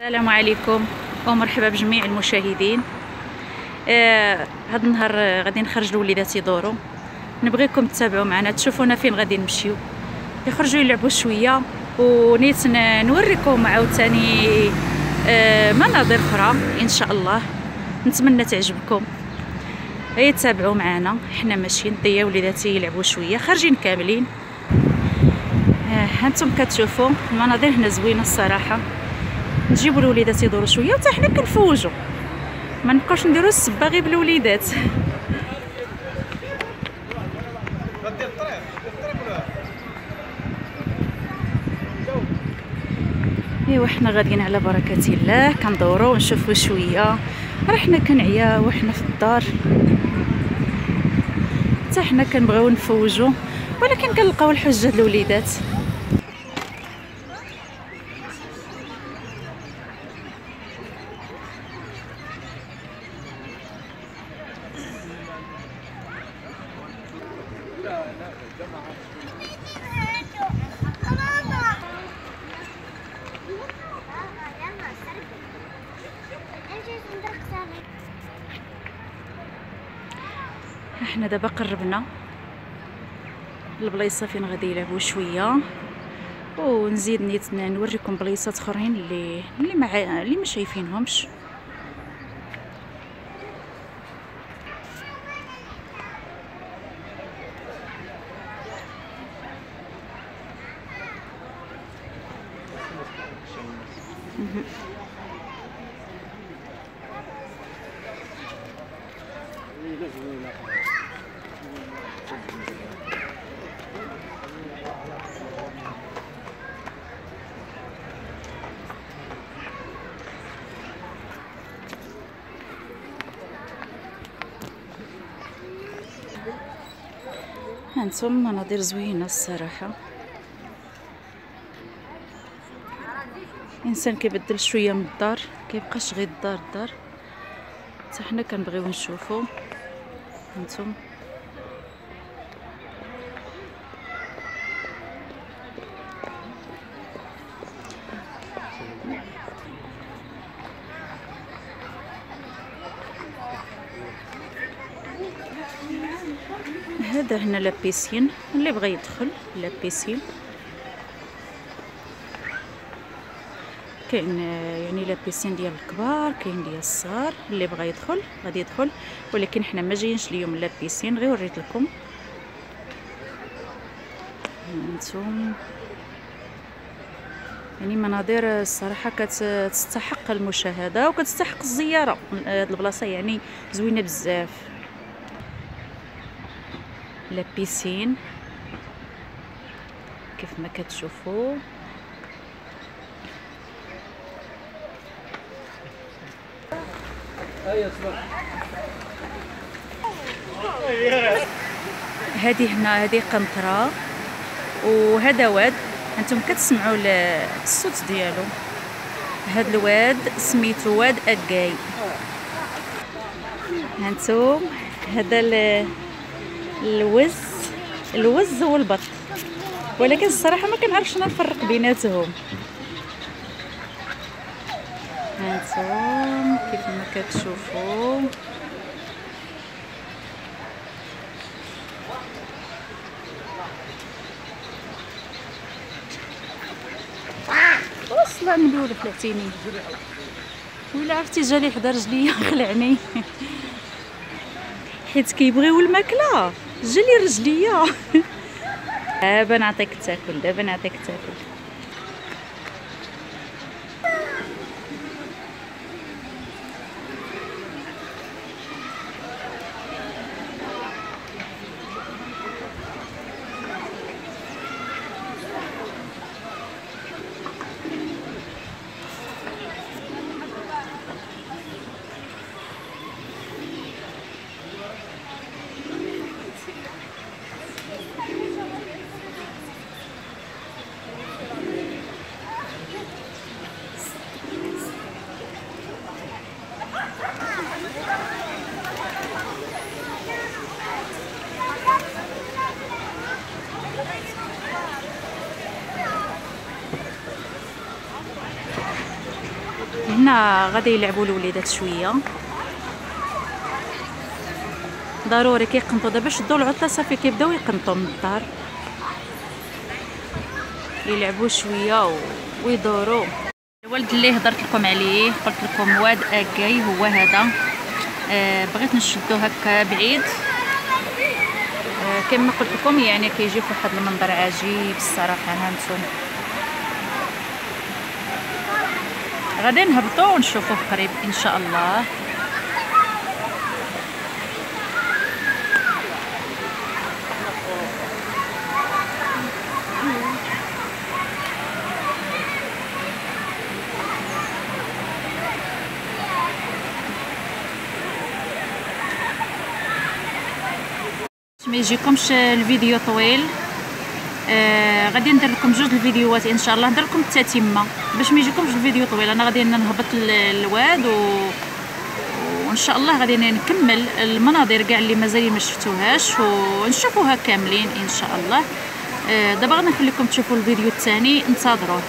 السلام عليكم ومرحبا بجميع المشاهدين. آه هذا النهار آه، غادي نخرج الوليدات يدوروا. نبغيكم تتابعوا معنا تشوفونا فين غادي نمشيو. يخرجوا يلعبوا شوية ونيت نوريكم عاوتاني آه مناظر أخرى إن شاء الله. نتمنى تعجبكم. هيا تابعوا معنا. حنا ماشيين ضيا وليداتي يلعبوا شوية خارجين كاملين. آه هانتم كتشوفوا المناظر هنا زوينة الصراحة. نجيبوا الوليدات يدوروا شوية وحتى حنا كنفوجوا ما نبقاوش نديروا السبة غير بالوليدات. إيوا حنا غاديين على بركة الله. كندوروا ونشوفوا شوية. راه حنا كنعيا وحنا في الدار. حتى حنا كنبغيو نفوجوا ولكن كنلقاو الحجة الوليدات. إحنا دابا قربنا البلايصه فين غادي يلعبوا شوية ونزيد نيت نوريكم بلايصات اخرين اللي اللي ما اللي ما شايفينهمش مهم. هانتم مناظر زوينه الصراحة. الانسان كيبدل شوية من الدار كيبقاش غير الدار الدار. حتى حنا كنبغيو نشوفو. هانتم هذا هنا la piscine اللي بغى يدخل la piscine كاين يعني la piscine ديال الكبار كاين ديال الصغار اللي بغى يدخل غادي يدخل. ولكن حنا ما جايينش اليوم la piscine غير وريت لكم. هانتم يعني مناظر الصراحة كتستحق المشاهدة وكتستحق الزيارة. هاد البلاصة يعني زوينة بزاف. لا بيسين كيف ما كتشوفوا. هذه هنا هذه قنطرة. وهذا واد أنتم كتسمعوا الصوت ديالو. هذا الواد سميتو واد أكاي. هانتم هذا الوز الوز والبط ولكن الصراحة ما كنعرفش نفرق بيناتهم. هانتم كيف ما كتشوفوا. وصلا ملول فلعتيني ولا عرفتي جالي حدا رجليا خلعني حيت كيبغيو الماكلة. جالي رجليا. دابا نعطيك تاكل دابا نعطيك تاكل هنا غادي يلعبوا الوليدات شوية. ضروري كيقنطوا. دابا شدوا العطلة صافي كيبداو يقنطوا من الدار. يلعبوا شوية ويدوروا. الولد اللي هضرت لكم عليه قلت لكم واد أكاي هو هذا. آه بغيت نشدو هكا بعيد. آه كما قلت لكم يعني كيجي فواحد المنظر عجيب الصراحة هانتم غادي نهبطوا ونشوفوه قريب إن شاء الله. ما يجيكمش الفيديو طويل. آه غادي ندير لكم جوج الفيديوهات إن شاء الله. ندير لكم التتمه باش ما يجيكمش الفيديو طويل أنا غادي نهبط الواد و وإن شاء الله غادي نكمل المناظر كاع اللي مازال ما شفتوهاش ونشوفوها كاملين إن شاء الله. آه دابا غادي نخليكم تشوفوا الفيديو الثاني. انتظروه.